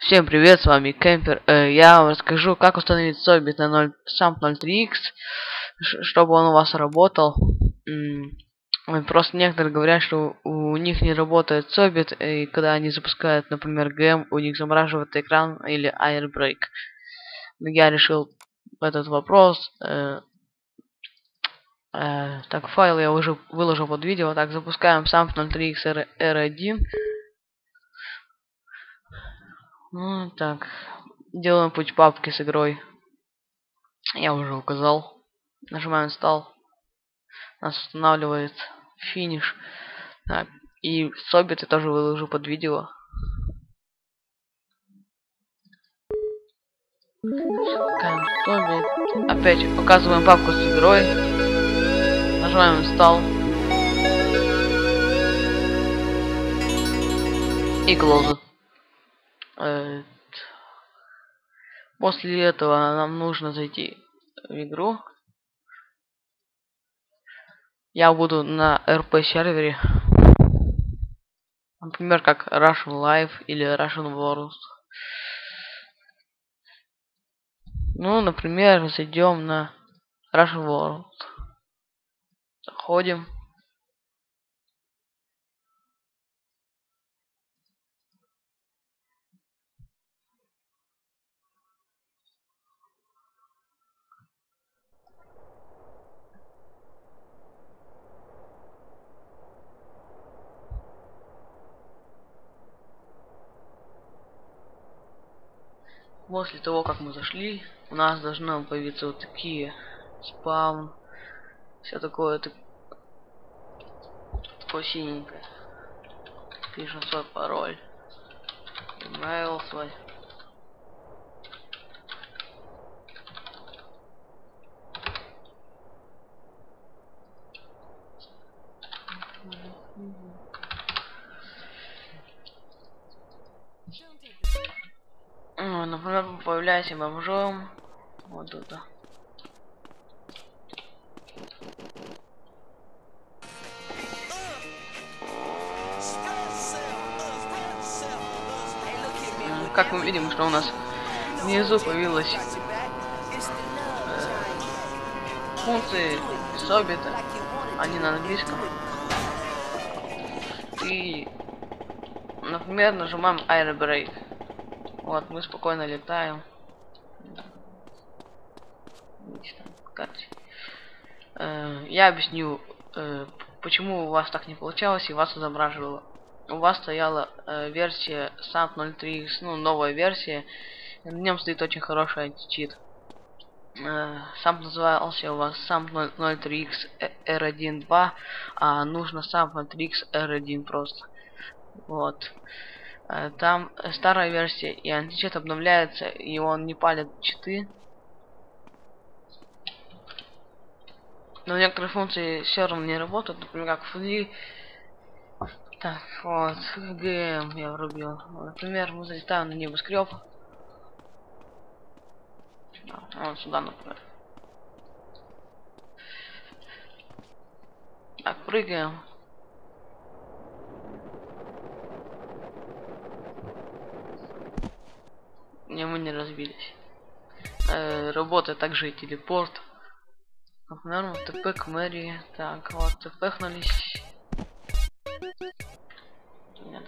Всем привет, с вами Кемпер. Э, я вам расскажу, как установить Собит на 0, сам 03x, чтобы он у вас работал. Просто некоторые говорят, что у них не работает Собит, и когда они запускают, например, ГМ, у них замораживает экран или Airbreak. Я решил этот вопрос. Э, э, так, файл я уже выложил под видео. Так, запускаем сам 03x R1. Ну, так. Делаем путь папки с игрой. Я уже указал. Нажимаем install. Нас устанавливает финиш. Так. И собит я тоже выложу под видео. Опять показываем папку с игрой. Нажимаем install. И close. Э, после этого нам нужно зайти в игру. Я буду на RP сервере. Например, как Russian Life или Russian World. Ну, например, зайдем на Russian World. Заходим. После того, как мы зашли, у нас должны появиться вот такие спам, все такое, так... такое синенькое. Пишем свой пароль, email свой. Например, появляется бомжом. Вот тут. Как мы видим, что у нас внизу появилась э, функции Собита, они на английском. И, например, нажимаем Air Brake. Вот, мы спокойно летаем. Э, я объясню, э, почему у вас так не получалось и вас изображивало. У вас стояла э, версия SAMP 03X, ну, новая версия. На нем стоит очень хороший античит. Сам назывался у вас SAMP 03X R1.2, а нужно SAMP 03X R1 просто. Вот. Э, там старая версия, и античет обновляется, и он не палит читы. Но некоторые функции все равно не работают, например, как фли. Так, вот, ГМ я врубил. Например, мы залетаем на небоскреб. Вот сюда, например. Так, прыгаем. Не, мы не разбились. Э, работает также и телепорт. Например, ТП к мэрии. Так, вот, ТПхнулись. Нет.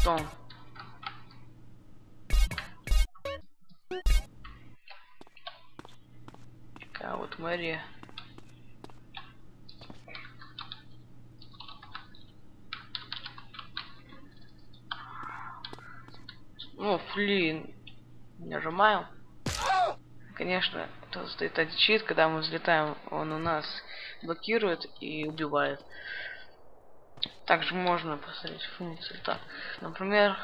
Что? Мэри. Ну, флин. Нажимаем. Конечно, это стоит один чит, когда мы взлетаем, он у нас блокирует и убивает. Также можно посмотреть функции. Так, например,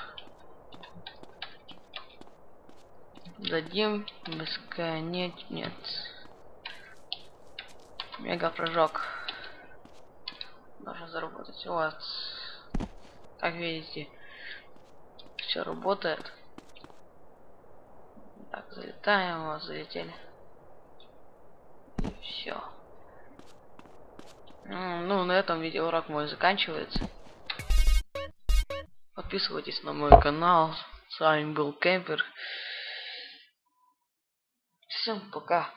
дадим бесконечность. Мега прыжок. Должен заработать. Вот. Как видите, все работает. Так, залетаем, вот, залетели. Все. Ну, на этом видеоурок мой заканчивается. Подписывайтесь на мой канал. С вами был Кемпер. Всем пока.